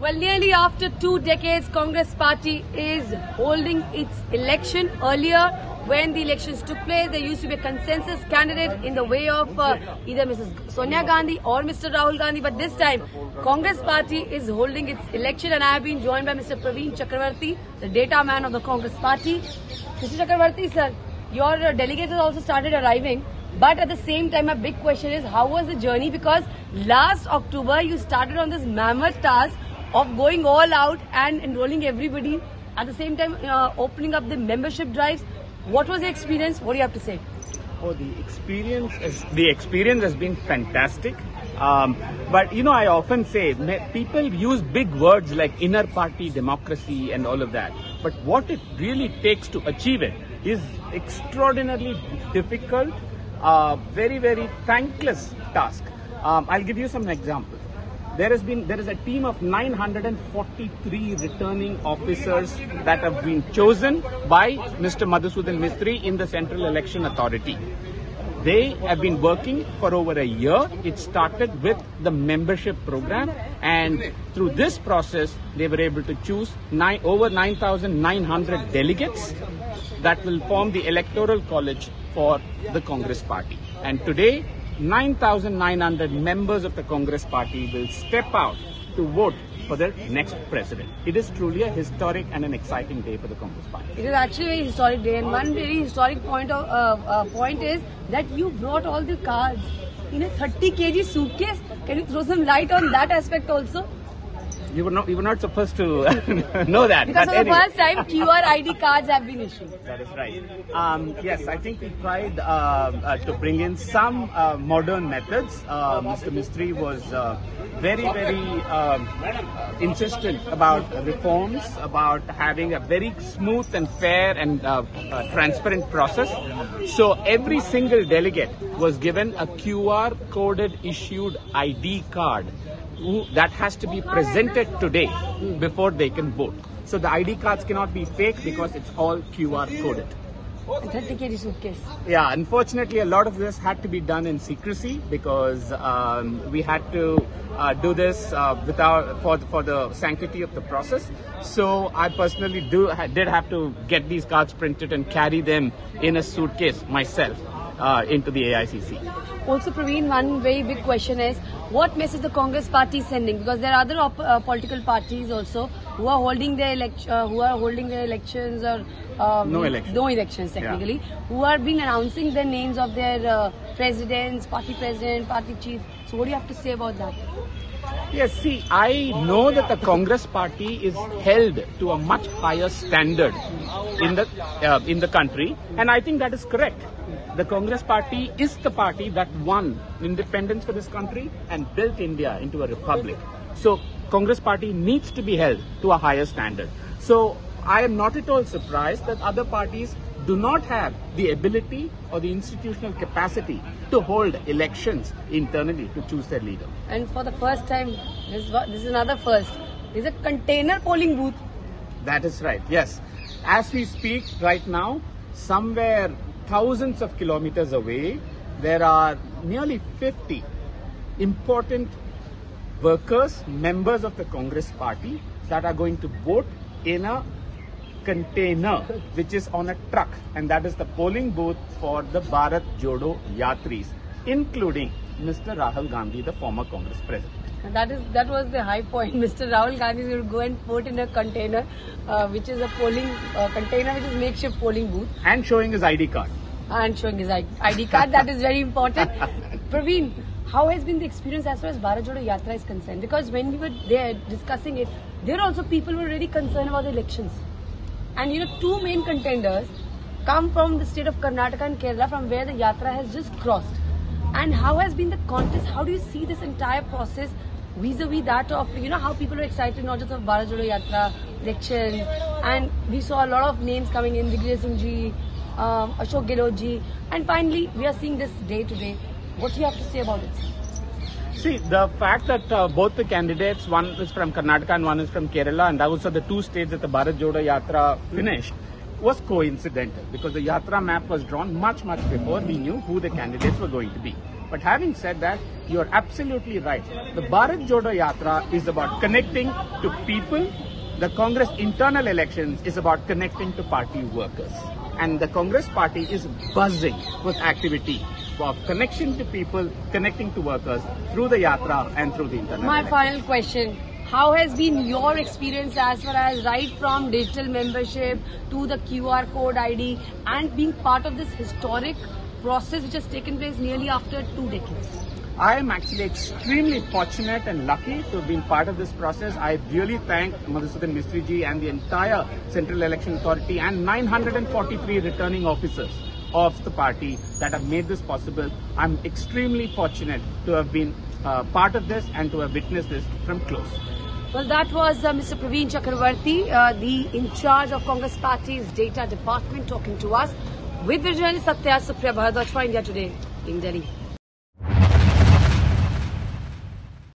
Well, nearly after two decades, Congress party is holding its election. Earlier, when the elections took place, there used to be a consensus candidate in the way of uh, either Mrs. Sonia Gandhi or Mr. Rahul Gandhi. But this time, Congress party is holding its election, and I have been joined by Mr. Praveen Chakravarty, the data man of the Congress party. Mr. Chakravarty, sir, your delegates have also started arriving. But at the same time, a big question is how was the journey? Because last October, you started on this mammoth task of going all out and enrolling everybody. At the same time, uh, opening up the membership drives. What was the experience? What do you have to say? Oh, the experience is the experience has been fantastic. Um, but you know, I often say people use big words like inner party democracy and all of that. But what it really takes to achieve it is extraordinarily difficult, uh, very very thankless task. Um, I'll give you some examples. There has been there is a team of 943 returning officers that have been chosen by Mr. Madhusudan Mistry in the Central Election Authority. They have been working for over a year. It started with the membership program, and through this process, they were able to choose nine, over 9,900 delegates that will form the electoral college for the Congress Party. And today, 9,900 members of the Congress Party will step out to vote for their next president. It is truly a historic and an exciting day for the Congress Party. It is actually a historic day, and one very historic point of uh, uh, point is that you brought all the cards in a 30 kg suitcase. Can you throw some light on that aspect also? You were not, you were not supposed to know that. Because for the anyway. first time, QR ID cards have been issued. That is right. Um, yes, I think we tried uh, uh, to bring in some uh, modern methods. Uh, Mr. Mistry was uh, very, very um, insistent about reforms, about having a very smooth and fair and uh, uh, transparent process. So every single delegate was given a QR coded issued ID card who, that has to be presented today before they can vote. So the ID cards cannot be fake because it's all QR coded. A 30 kg suitcase. Yeah, unfortunately, a lot of this had to be done in secrecy because um, we had to uh, do this uh, without for the, for the sanctity of the process. So I personally do did have to get these cards printed and carry them in a suitcase myself uh, into the AICC. Also, Praveen, one very big question is what message the Congress party is sending? Because there are other op- uh, political parties also who are holding their elect- uh, who are holding their elections or um, No elections. no elections technically, who are been announcing the names of their uh, presidents, party president, party chief. So, what do you have to say about that? Yes, see, I know that the Congress party is held to a much higher standard in the uh, in the country, and I think that is correct. The Congress party is the party that won independence for this country and built India into a republic. So, Congress party needs to be held to a higher standard. So, I am not at all surprised that other parties do not have the ability or the institutional capacity to hold elections internally to choose their leader. And for the first time, this is, this is another first. There's a container polling booth. That is right, yes. As we speak right now, somewhere thousands of kilometers away, there are nearly 50 important workers, members of the Congress party that are going to vote in a container which is on a truck and that is the polling booth for the Bharat Jodo Yatris including Mr. Rahul Gandhi, the former Congress president. And that is that was the high point. Mr. Rahul Gandhi will go and vote in a container, uh, which is a polling uh, container, which is makeshift polling booth, And showing his ID card. And showing his ID card. that is very important. Praveen, how has been the experience as far as Bharat Jodo Yatra is concerned? Because when we were there discussing it, there also people were really concerned about the elections. And you know, two main contenders come from the state of Karnataka and Kerala, from where the Yatra has just crossed. And how has been the contest? How do you see this entire process vis-a-vis that of, you know, how people are excited not just of Bharat Jodo Yatra, election, and we saw a lot of names coming in, Digvijay Singh ji, um, Ashok Gehlot ji, and finally we are seeing this day today. What do you have to say about it? See, the fact that uh, both the candidates, one is from Karnataka and one is from Kerala, and are the two states that the Bharat Jodo Yatra finished, was coincidental because the Yatra map was drawn much, much before we knew who the candidates were going to be. But having said that, you're absolutely right. The Bharat Jodo Yatra is about connecting to people. The Congress internal elections is about connecting to party workers. And the Congress party is buzzing with activity of connection to people, connecting to workers through the Yatra and through the internet. My final question. How has been your experience as far as right from digital membership to the QR code ID and being part of this historic process which has taken place nearly after two decades? I am actually extremely fortunate and lucky to have been part of this process. I really thank Madhusudan Mistry ji and the entire Central Election Authority and 943 returning officers of the party that have made this possible. I'm extremely fortunate to have been uh, part of this and to have witnessed this from close. Well, that was uh, Mr. Praveen Chakravarty, uh, the in charge of Congress Party's data department, talking to us with journalist Satya Supriya Bharadwaj for India Today in Delhi.